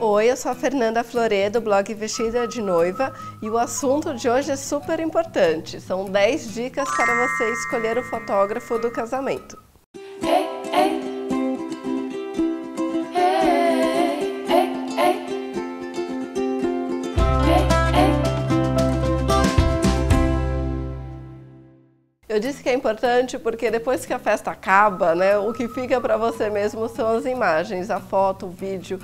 Oi, eu sou a Fernanda Flore do blog Vestida de Noiva e o assunto de hoje é super importante. São 10 dicas para você escolher o fotógrafo do casamento. Eu disse que é importante porque depois que a festa acaba, né, o que fica para você mesmo são as imagens, a foto, o vídeo.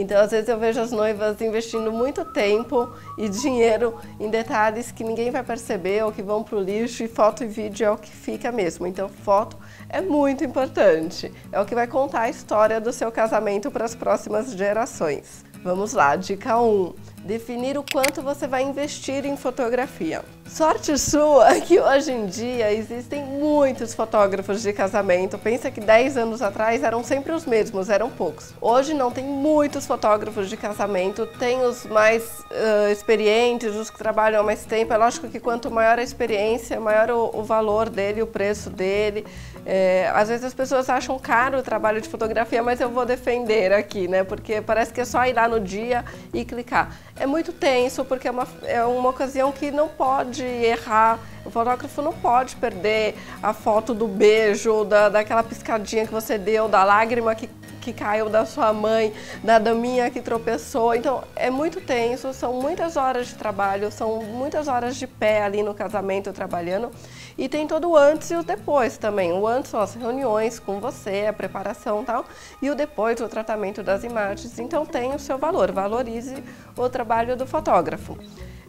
Então, às vezes eu vejo as noivas investindo muito tempo e dinheiro em detalhes que ninguém vai perceber ou que vão para o lixo e foto e vídeo é o que fica mesmo. Então, foto é muito importante. É o que vai contar a história do seu casamento para as próximas gerações. Vamos lá, dica 1 definir o quanto você vai investir em fotografia. Sorte sua que hoje em dia existem muitos fotógrafos de casamento. Pensa que 10 anos atrás eram sempre os mesmos, eram poucos. Hoje não tem muitos fotógrafos de casamento, tem os mais uh, experientes, os que trabalham há mais tempo. É lógico que quanto maior a experiência, maior o, o valor dele, o preço dele. É, às vezes as pessoas acham caro o trabalho de fotografia, mas eu vou defender aqui, né? Porque parece que é só ir lá no dia e clicar é muito tenso, porque é uma, é uma ocasião que não pode errar. O fotógrafo não pode perder a foto do beijo, da, daquela piscadinha que você deu, da lágrima que, que caiu da sua mãe, da daminha que tropeçou. Então é muito tenso, são muitas horas de trabalho, são muitas horas de pé ali no casamento trabalhando. E tem todo o antes e o depois também. O antes são as reuniões com você, a preparação e tal, e o depois, o tratamento das imagens. Então tem o seu valor, valorize o trabalho do fotógrafo.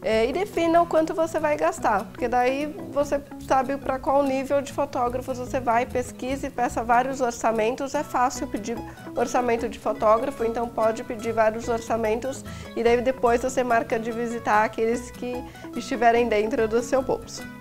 É, e defina o quanto você vai gastar, porque daí você sabe para qual nível de fotógrafos você vai, pesquise, peça vários orçamentos. É fácil pedir orçamento de fotógrafo, então pode pedir vários orçamentos e daí depois você marca de visitar aqueles que estiverem dentro do seu bolso.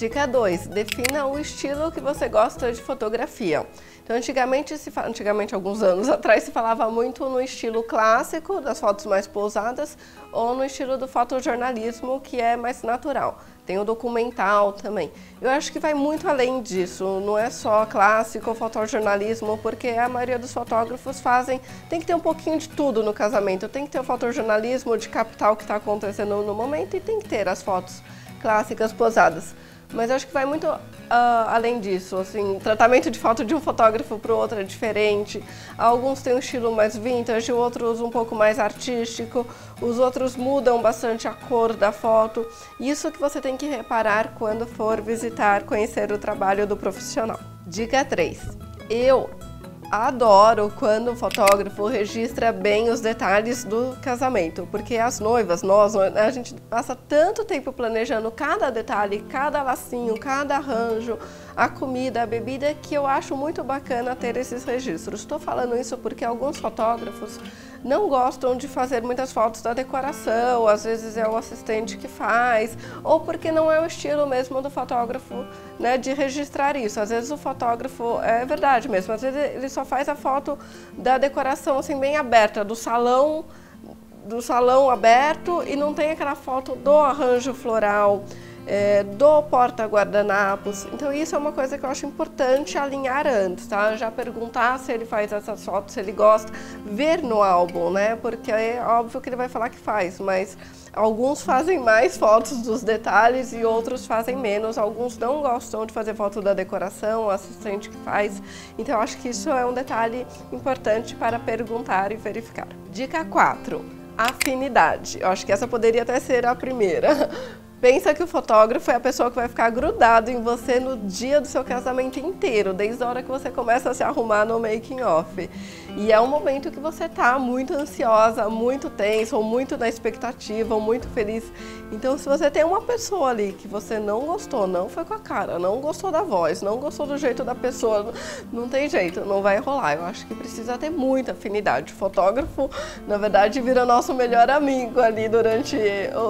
Dica 2. Defina o estilo que você gosta de fotografia. Então, antigamente, se, antigamente, alguns anos atrás, se falava muito no estilo clássico, das fotos mais pousadas, ou no estilo do fotojornalismo, que é mais natural. Tem o documental também. Eu acho que vai muito além disso, não é só clássico ou fotojornalismo, porque a maioria dos fotógrafos fazem. Tem que ter um pouquinho de tudo no casamento. Tem que ter o fotojornalismo de captar o que está acontecendo no momento e tem que ter as fotos clássicas posadas. Mas acho que vai muito uh, além disso, assim, tratamento de foto de um fotógrafo para o outro é diferente. Alguns têm um estilo mais vintage, outros um pouco mais artístico, os outros mudam bastante a cor da foto. Isso que você tem que reparar quando for visitar, conhecer o trabalho do profissional. Dica 3. Eu adoro quando o fotógrafo registra bem os detalhes do casamento, porque as noivas, nós, a gente passa tanto tempo planejando cada detalhe, cada lacinho, cada arranjo, a comida, a bebida, que eu acho muito bacana ter esses registros. Estou falando isso porque alguns fotógrafos não gostam de fazer muitas fotos da decoração, às vezes é o assistente que faz, ou porque não é o estilo mesmo do fotógrafo né, de registrar isso. Às vezes o fotógrafo, é verdade mesmo, às vezes ele só faz a foto da decoração assim bem aberta, do salão do salão aberto e não tem aquela foto do arranjo floral é, do porta-guardanapos. Então isso é uma coisa que eu acho importante alinhar antes, tá? Já perguntar se ele faz essas fotos, se ele gosta, ver no álbum, né? Porque é óbvio que ele vai falar que faz, mas alguns fazem mais fotos dos detalhes e outros fazem menos. Alguns não gostam de fazer foto da decoração, o assistente que faz. Então eu acho que isso é um detalhe importante para perguntar e verificar. Dica 4 afinidade. Eu acho que essa poderia até ser a primeira, Pensa que o fotógrafo é a pessoa que vai ficar grudado em você no dia do seu casamento inteiro, desde a hora que você começa a se arrumar no making off. E é um momento que você tá muito ansiosa, muito tenso, ou muito na expectativa, ou muito feliz. Então, se você tem uma pessoa ali que você não gostou, não foi com a cara, não gostou da voz, não gostou do jeito da pessoa, não tem jeito, não vai rolar. Eu acho que precisa ter muita afinidade. O fotógrafo, na verdade, vira nosso melhor amigo ali durante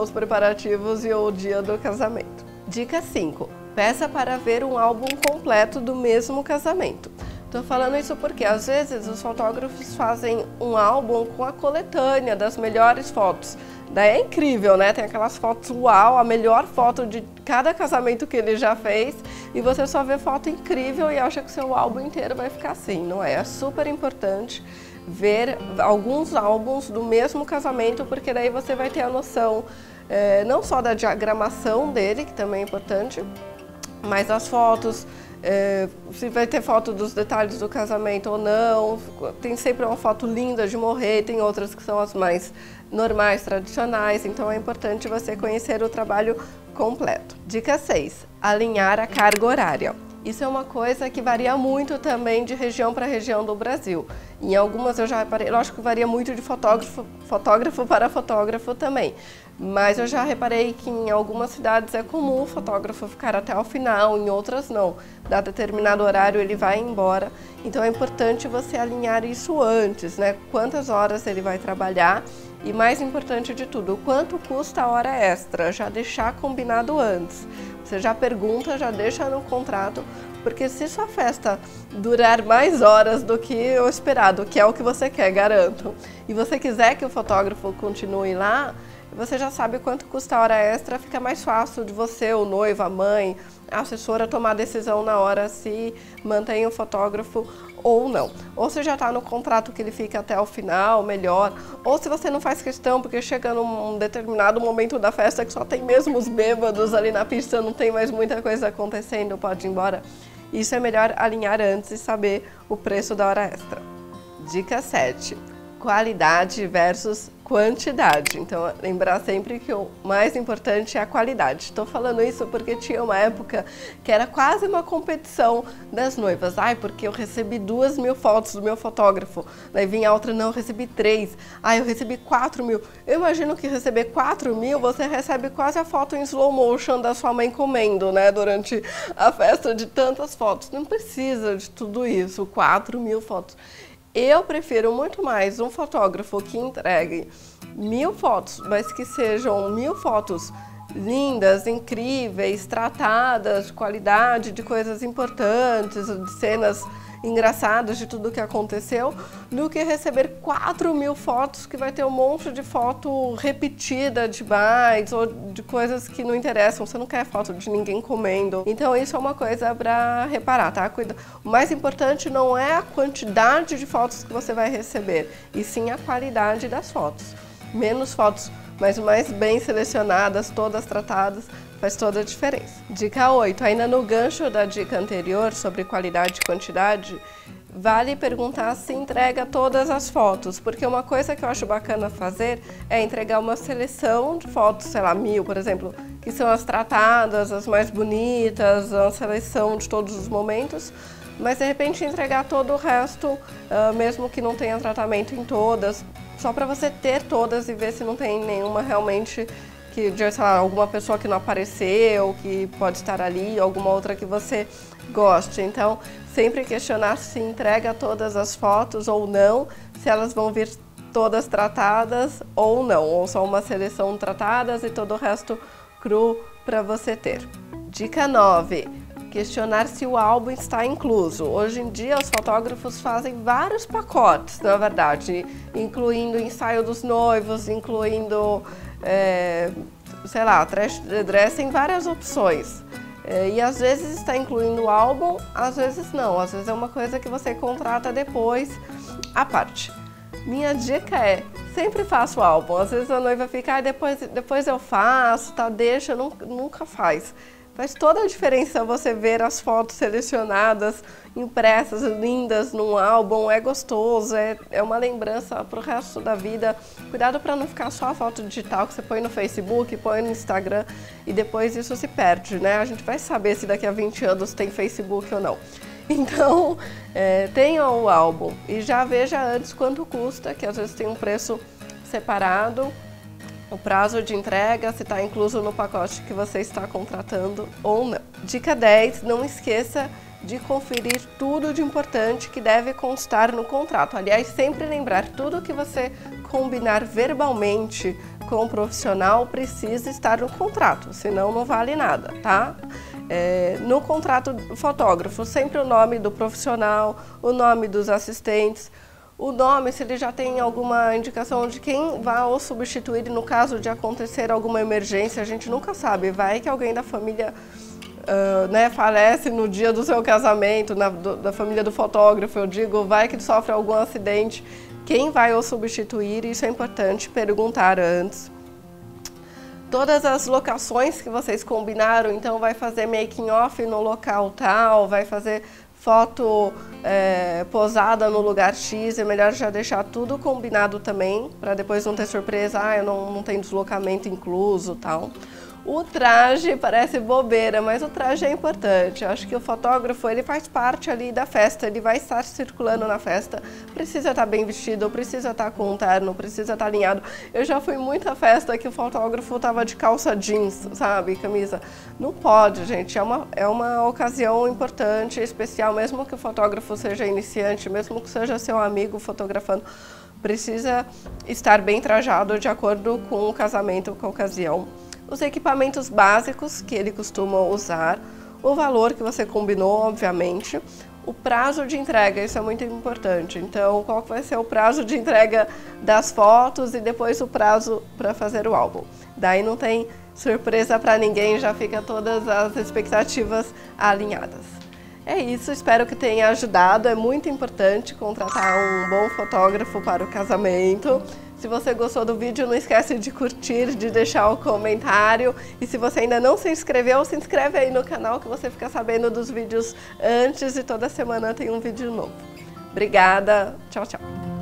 os preparativos e o dia do casamento. Dica 5. Peça para ver um álbum completo do mesmo casamento. Estou falando isso porque às vezes os fotógrafos fazem um álbum com a coletânea das melhores fotos. Daí é incrível, né? Tem aquelas fotos uau, a melhor foto de cada casamento que ele já fez e você só vê foto incrível e acha que o seu álbum inteiro vai ficar assim, não é? É super importante ver alguns álbuns do mesmo casamento, porque daí você vai ter a noção é, não só da diagramação dele, que também é importante, mas as fotos, é, se vai ter foto dos detalhes do casamento ou não. Tem sempre uma foto linda de morrer, tem outras que são as mais normais, tradicionais, então é importante você conhecer o trabalho completo. Dica 6. Alinhar a carga horária. Isso é uma coisa que varia muito também de região para região do Brasil. Em algumas eu já reparei, lógico que varia muito de fotógrafo, fotógrafo para fotógrafo também. Mas eu já reparei que em algumas cidades é comum o fotógrafo ficar até o final, em outras não. Dá determinado horário ele vai embora. Então é importante você alinhar isso antes, né? Quantas horas ele vai trabalhar e mais importante de tudo, quanto custa a hora extra? Já deixar combinado antes. Você já pergunta, já deixa no contrato, porque se sua festa durar mais horas do que o esperado, que é o que você quer, garanto, e você quiser que o fotógrafo continue lá, você já sabe quanto custa a hora extra, fica mais fácil de você, o noivo, a mãe, a assessora tomar a decisão na hora se mantém o fotógrafo ou não. Ou se já está no contrato que ele fica até o final, melhor. Ou se você não faz questão, porque chega num determinado momento da festa que só tem mesmo os bêbados ali na pista, não tem mais muita coisa acontecendo, pode ir embora. Isso é melhor alinhar antes e saber o preço da hora extra. Dica 7. Qualidade versus quantidade. Então, lembrar sempre que o mais importante é a qualidade. Estou falando isso porque tinha uma época que era quase uma competição das noivas. Ai, porque eu recebi duas mil fotos do meu fotógrafo. Daí vinha outra, não, eu recebi três. Ai, eu recebi quatro mil. Eu imagino que receber quatro mil, você recebe quase a foto em slow motion da sua mãe comendo, né? Durante a festa de tantas fotos. Não precisa de tudo isso, quatro mil fotos. Eu prefiro muito mais um fotógrafo que entregue mil fotos, mas que sejam mil fotos lindas, incríveis, tratadas, de qualidade, de coisas importantes, de cenas engraçadas de tudo que aconteceu, do que receber 4 mil fotos que vai ter um monte de foto repetida demais ou de coisas que não interessam. Você não quer foto de ninguém comendo. Então isso é uma coisa para reparar, tá? Cuida. O mais importante não é a quantidade de fotos que você vai receber, e sim a qualidade das fotos. Menos fotos mas mais bem selecionadas, todas tratadas, faz toda a diferença. Dica 8. Ainda no gancho da dica anterior sobre qualidade e quantidade, vale perguntar se entrega todas as fotos, porque uma coisa que eu acho bacana fazer é entregar uma seleção de fotos, sei lá, mil, por exemplo, que são as tratadas, as mais bonitas, a seleção de todos os momentos, mas de repente entregar todo o resto, uh, mesmo que não tenha tratamento em todas, só para você ter todas e ver se não tem nenhuma realmente que sei lá, alguma pessoa que não apareceu, que pode estar ali, alguma outra que você goste. Então, sempre questionar se entrega todas as fotos ou não, se elas vão vir todas tratadas ou não, ou só uma seleção tratadas e todo o resto cru para você ter. Dica 9. Questionar se o álbum está incluso. Hoje em dia, os fotógrafos fazem vários pacotes, na verdade, incluindo ensaio dos noivos, incluindo é, sei lá, dress tem várias opções. É, e às vezes está incluindo o álbum, às vezes não. Às vezes é uma coisa que você contrata depois à parte. Minha dica é, sempre faça o álbum. Às vezes a noiva fica, ah, depois, depois eu faço, tá, deixa, nunca faz. Faz toda a diferença você ver as fotos selecionadas, impressas, lindas num álbum. É gostoso, é, é uma lembrança para o resto da vida. Cuidado para não ficar só a foto digital que você põe no Facebook, põe no Instagram e depois isso se perde, né? A gente vai saber se daqui a 20 anos tem Facebook ou não. Então, é, tenha o álbum e já veja antes quanto custa, que às vezes tem um preço separado o prazo de entrega, se está incluso no pacote que você está contratando ou não. Dica 10, não esqueça de conferir tudo de importante que deve constar no contrato. Aliás, sempre lembrar tudo que você combinar verbalmente com o profissional precisa estar no contrato, senão não vale nada, tá? É, no contrato fotógrafo, sempre o nome do profissional, o nome dos assistentes, o nome, se ele já tem alguma indicação de quem vai o substituir no caso de acontecer alguma emergência, a gente nunca sabe. Vai que alguém da família uh, né, falece no dia do seu casamento, na, do, da família do fotógrafo, eu digo, vai que sofre algum acidente. quem vai o substituir, isso é importante perguntar antes. Todas as locações que vocês combinaram, então vai fazer making off no local tal, vai fazer foto é, posada no lugar X, é melhor já deixar tudo combinado também, para depois não ter surpresa, ah, eu não, não tenho deslocamento incluso tal. O traje parece bobeira, mas o traje é importante. Eu acho que o fotógrafo ele faz parte ali da festa, ele vai estar circulando na festa, precisa estar bem vestido, precisa estar com um terno, precisa estar alinhado. Eu já fui muita festa que o fotógrafo estava de calça jeans, sabe, camisa. Não pode, gente. É uma, é uma ocasião importante, especial, mesmo que o fotógrafo seja iniciante, mesmo que seja seu amigo fotografando precisa estar bem trajado de acordo com o casamento, com a ocasião os equipamentos básicos que ele costuma usar, o valor que você combinou, obviamente, o prazo de entrega, isso é muito importante. Então, qual vai ser o prazo de entrega das fotos e depois o prazo para fazer o álbum. Daí não tem surpresa para ninguém, já fica todas as expectativas alinhadas. É isso, espero que tenha ajudado. É muito importante contratar um bom fotógrafo para o casamento. Se você gostou do vídeo, não esquece de curtir, de deixar o comentário. E se você ainda não se inscreveu, se inscreve aí no canal que você fica sabendo dos vídeos antes e toda semana tem um vídeo novo. Obrigada, tchau, tchau.